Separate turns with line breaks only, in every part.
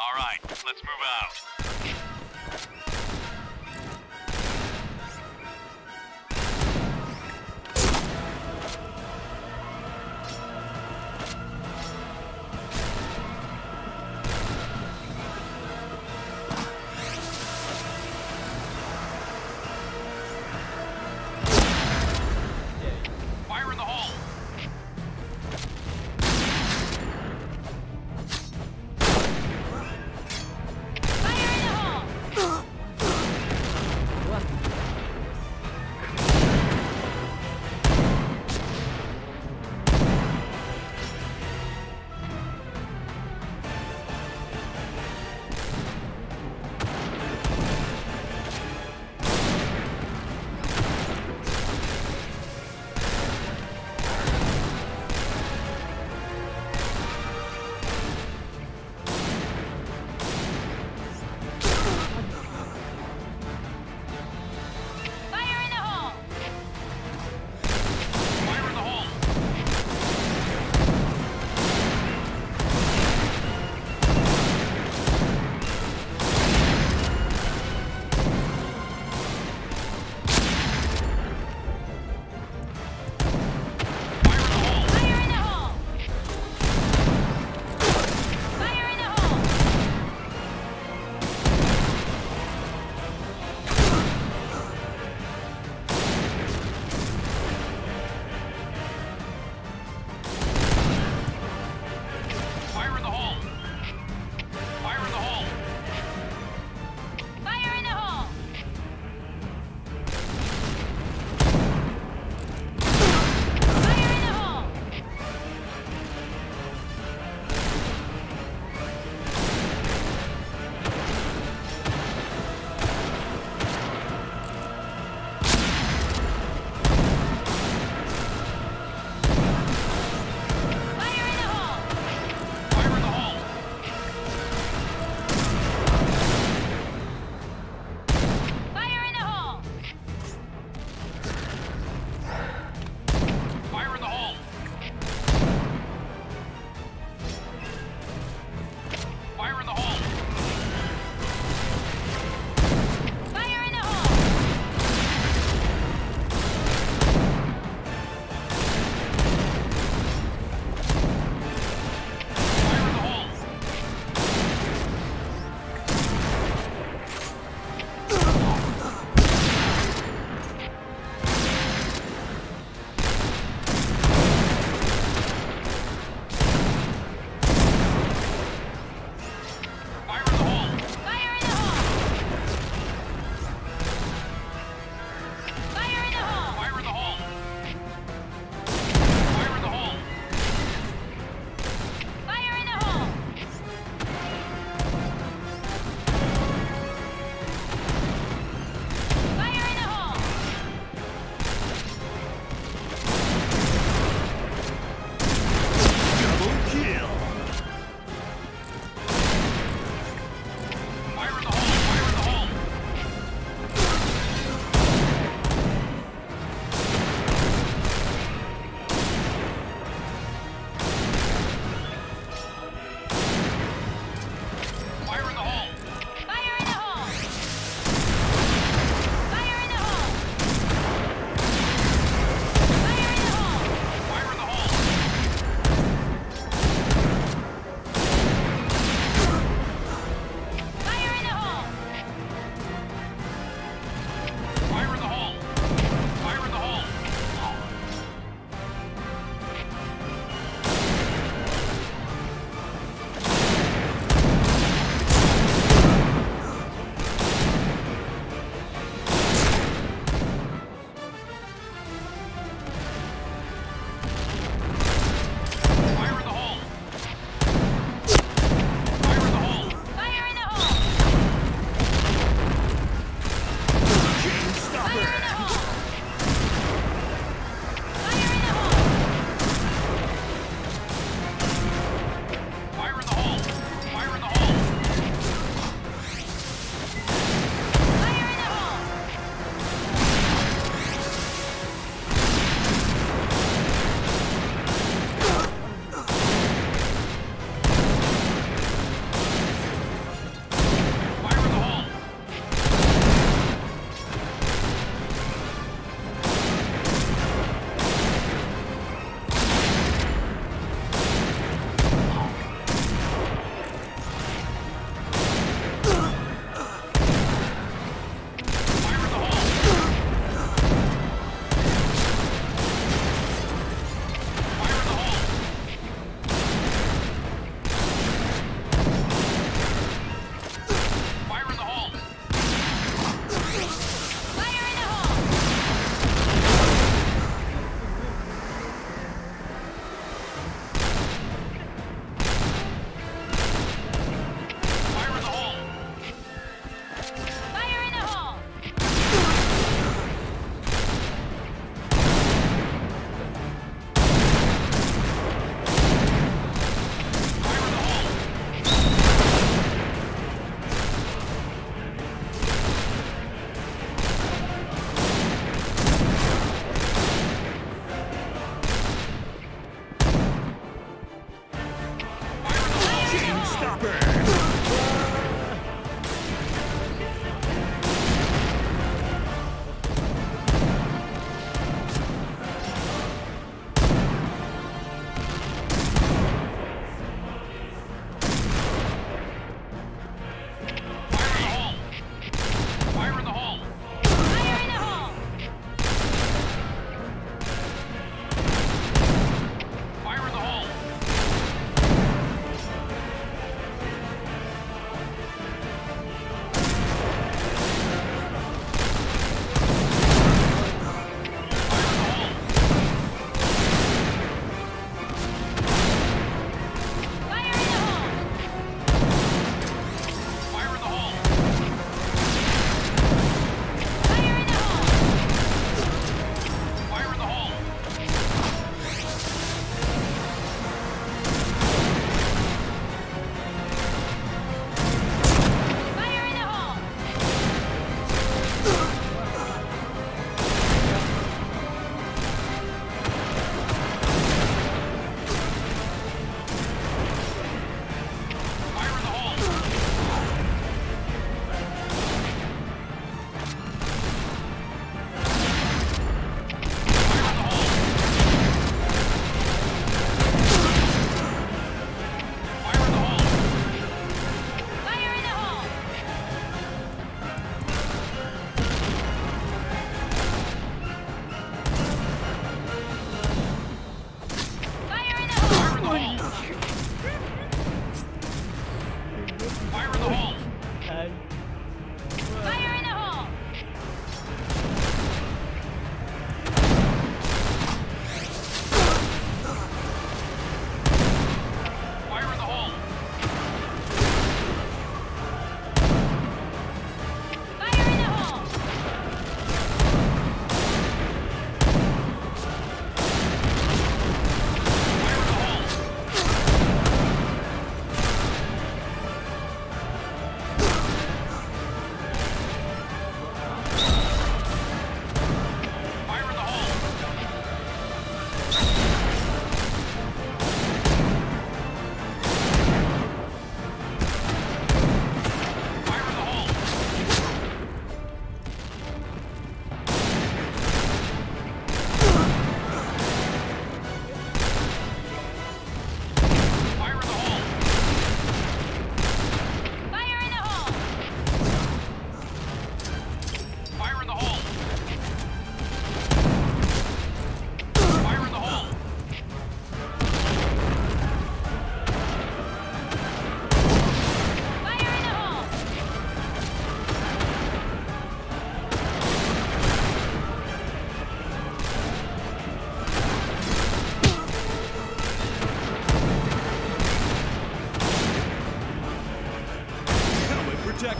All right, let's move out.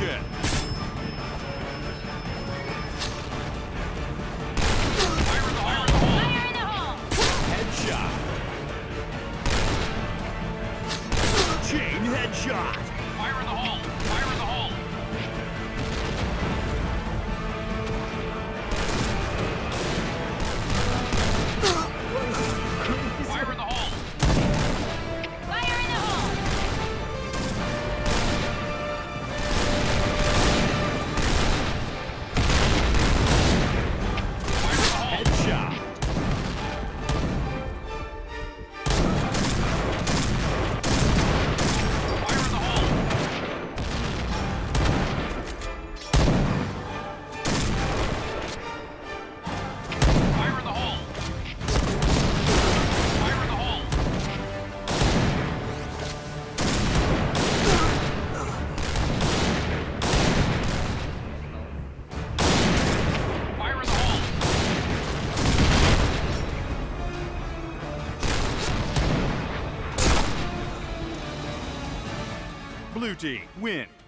Kitchen.
Blue team, win!